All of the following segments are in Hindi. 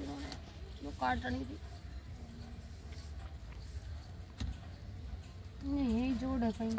उन्होंने वो थी नहीं जोड़ है कहीं।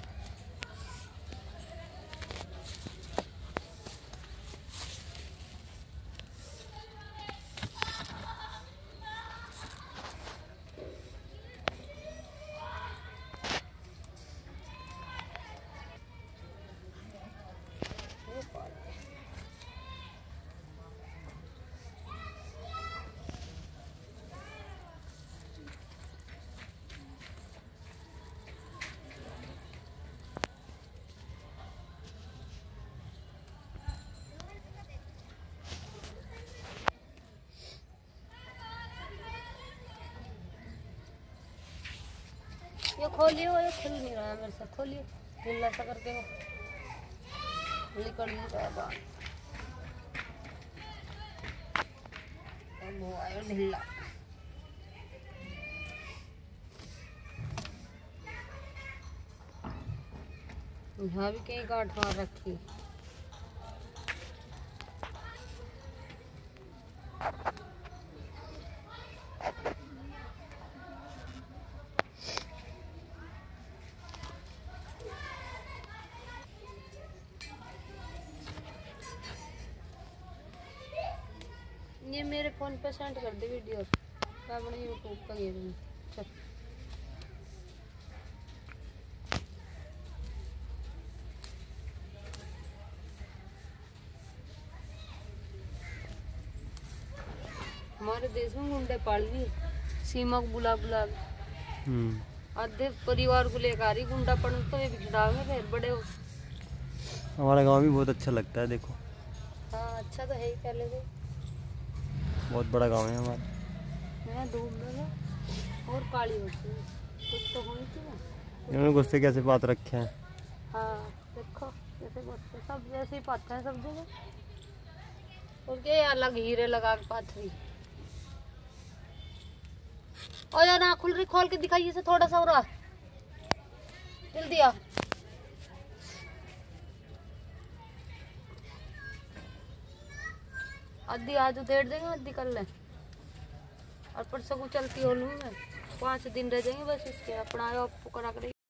ये खोलिए ये खुल नहीं रहा है मेरे से, खोलिए। खुलना सा करके वो। निकल नहीं रहा है अब वो आयो ढिल्ला यहाँ भी कहीं गांठ मार रखी। ये मेरे फ़ोन पे सेंड कर दे वीडियो। अपने यूट्यूब का ये चल। हमारे देश में गुंडे पाल रही सीमा को बुला बुला। हम्म। आधे परिवार को लेकर आ रही गुंडा पड़ तो ये बिछड़ाओगे फिर बड़े हो। हमारा गाँव भी बहुत अच्छा लगता है देखो। हाँ अच्छा तो है ही पहले से। बहुत बड़ा गाँव है हमारा। और काली होती है। कुछ तो होनी इन्होंने गुस्से कैसे बात रखे हैं। हाँ देखो जैसे गुस्से सब जैसे ही पाते हैं सब जगह और ये अलग हीरे लगा के पाथरी और यार खुल रही खोल के दिखाइए से थोड़ा सा और। जल्दी आ। आधी आज उधेड़ देंगे, आधी कर ले। और परसों को चलती हो लूँ मैं। पाँच दिन रह जाएँगे बस इसके, अपना आपको करा कर